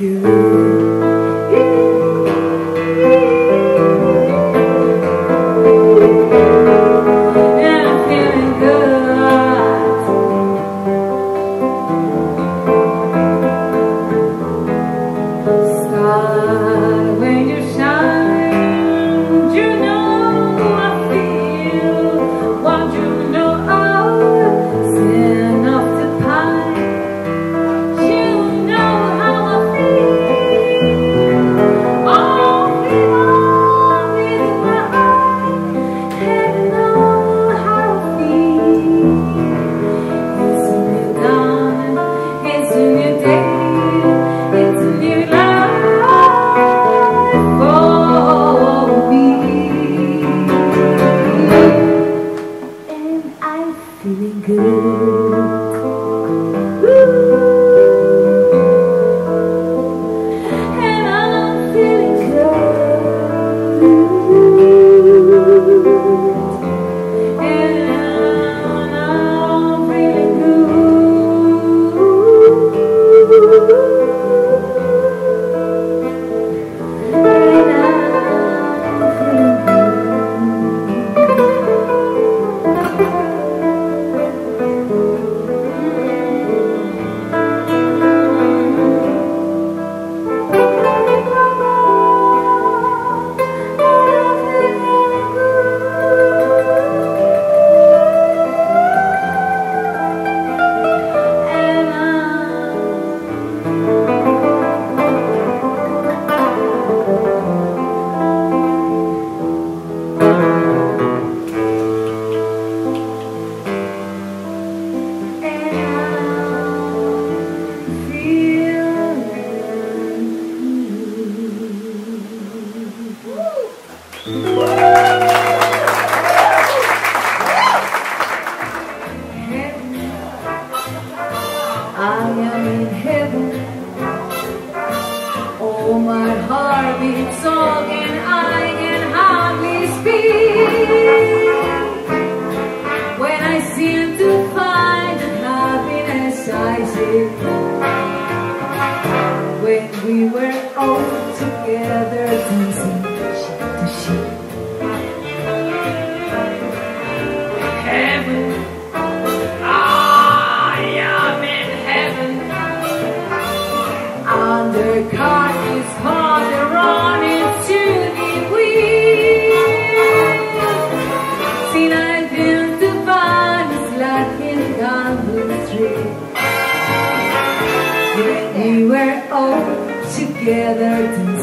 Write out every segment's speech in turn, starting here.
you. when we were all together together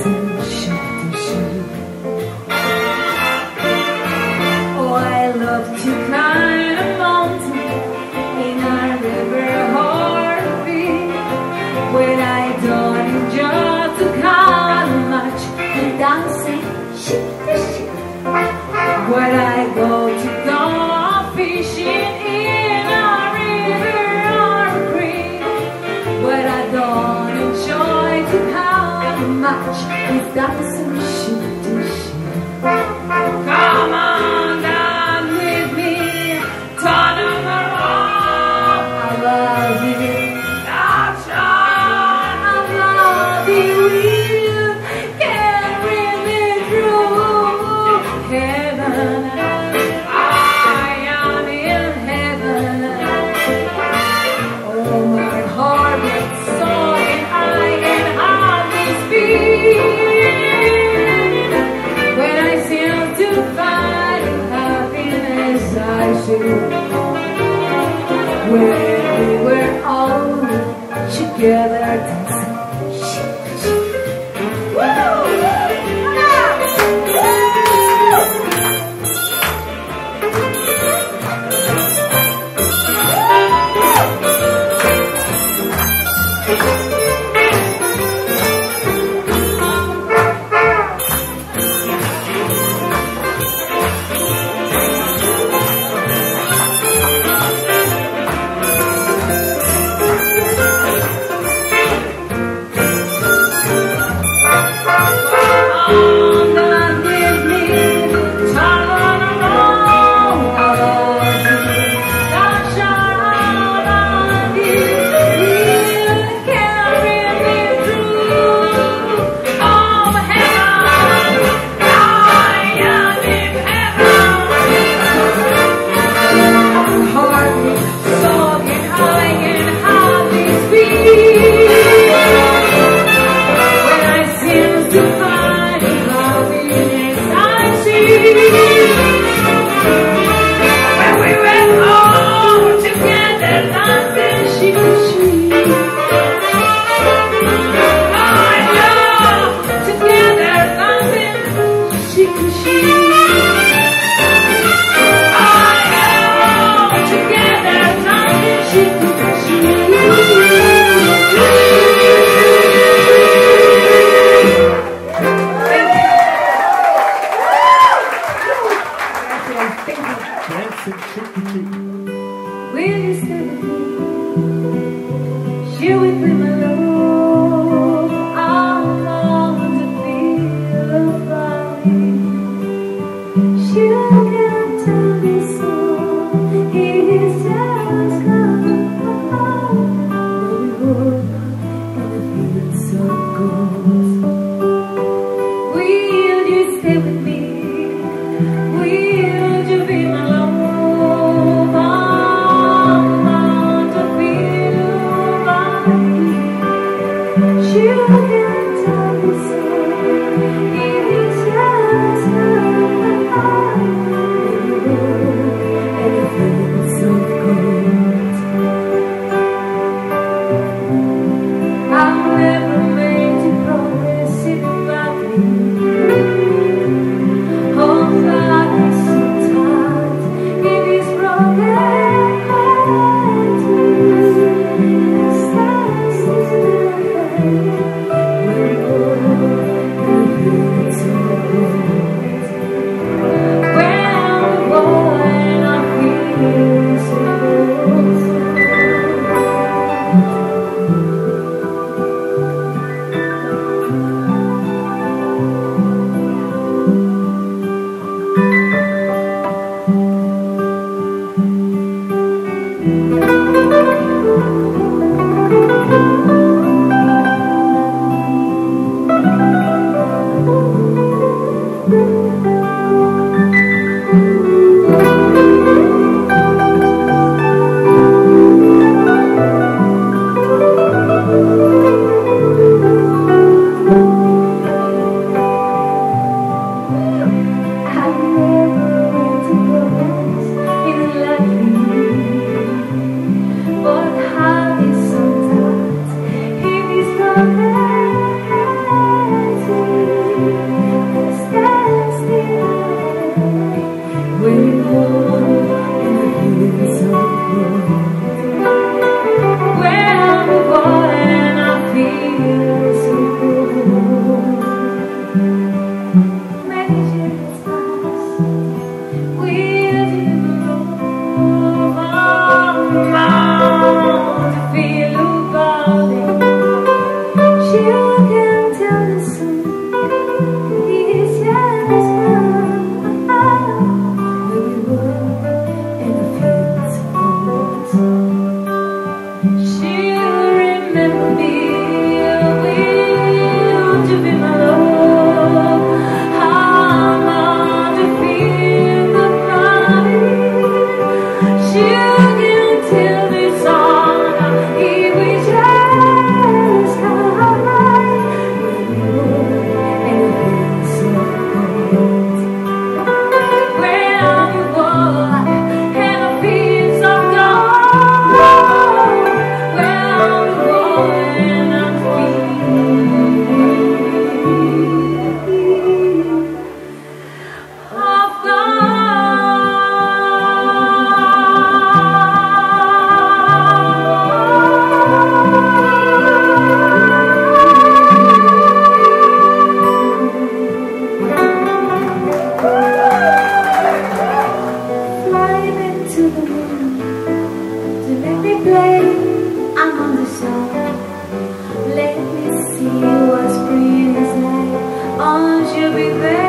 I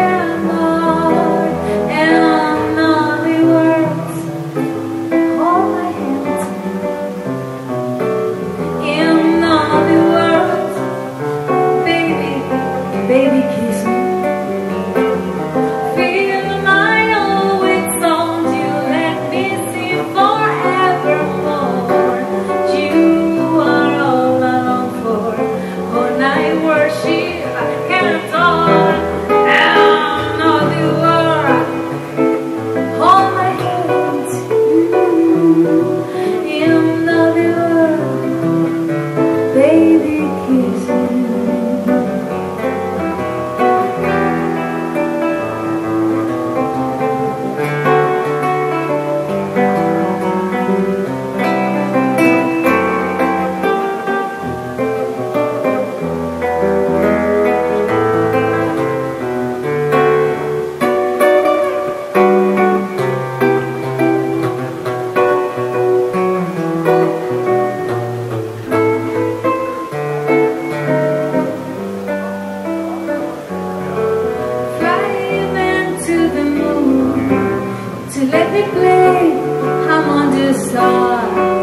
let me play, I'm on the side.